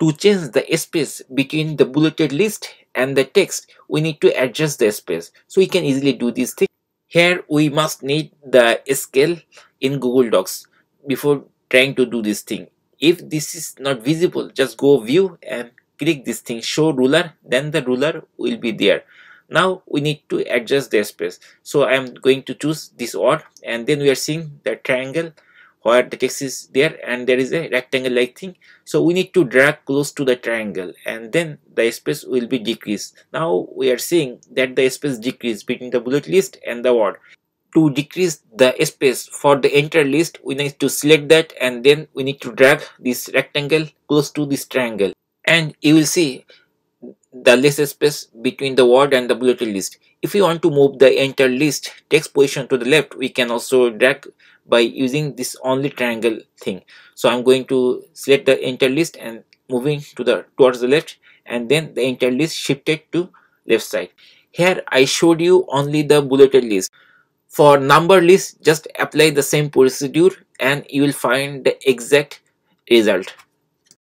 To change the space between the bulleted list and the text, we need to adjust the space. So we can easily do this thing. Here we must need the scale in Google Docs before trying to do this thing. If this is not visible, just go view and click this thing show ruler then the ruler will be there now we need to adjust the space so i am going to choose this odd and then we are seeing the triangle where the text is there and there is a rectangle like thing. So we need to drag close to the triangle and then the space will be decreased. Now we are seeing that the space decreased between the bullet list and the word. To decrease the space for the entire list we need to select that and then we need to drag this rectangle close to this triangle. And you will see the less space between the word and the bulleted list. If we want to move the entire list text position to the left, we can also drag by using this only triangle thing. So I'm going to select the entire list and moving to the towards the left and then the entire list shifted to left side. Here I showed you only the bulleted list. For number list, just apply the same procedure and you will find the exact result.